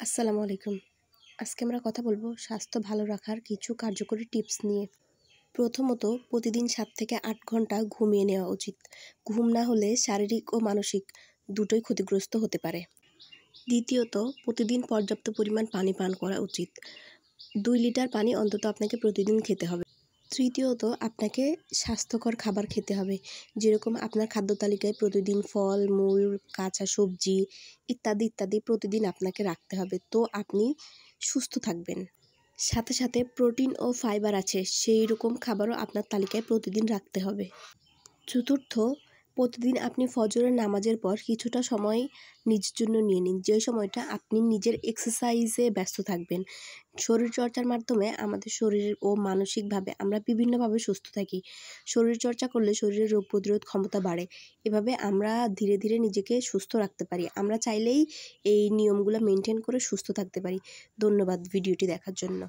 আসসালামু আলাইকুম। আজকে আমরা কথা বলব স্বাস্থ্য ভালো রাখার কিছু কার্যকরী টিপস নিয়ে। প্রথমত, প্রতিদিন সাত থেকে আট ঘণ্টা ঘুমিয়ে নেওয়া উচিত। ঘুম না হলে শারীরিক ও মানসিক দুটোই ক্ষতিগ্রস্ত হতে পারে। দ্বিতীয়ত, প্রতিদিন পর্যাপ্ত পরিমাণ পানি পান করা উচিত। দুই লিটার পানি অন্তত আপনাকে প্রতিদিন খেতে হবে। তৃতীয়ত আপনাকে স্বাস্থ্যকর খাবার খেতে হবে। যেরকম আপনার খাদ্য তালিকায় প্রতিদিন ফল, মূল, কাঁচা সবজি ইত্যাদি ইত্যাদি প্রতিদিন আপনাকে রাখতে হবে। তো আপনি সুস্থ থাকবেন। সাথে সাথে প্রোটিন ও ফাইবার আছে সেই রকম খাবারও আপনার তালিকায় প্রতিদিন রাখতে হবে। চতুর্থ প্রতিদিন আপনি ফজরের নামাজের পর কিছুটা সময় নিজের জন্য নিয়ে নিন। যে সময়টা আপনি নিজের এক্সারসাইজে ব্যস্ত থাকবেন। শরীরচর্চার মাধ্যমে আমাদের শরীর ও মানসিকভাবে আমরা বিভিন্নভাবে সুস্থ থাকি। শরীরচর্চা করলে শরীরের রোগ প্রতিরোধ ক্ষমতা বাড়ে। এভাবে আমরা ধীরে ধীরে নিজেকে সুস্থ রাখতে পারি। আমরা চাইলেই এই নিয়মগুলো মেনটেন করে সুস্থ থাকতে পারি। ধন্যবাদ ভিডিওটি দেখার জন্য।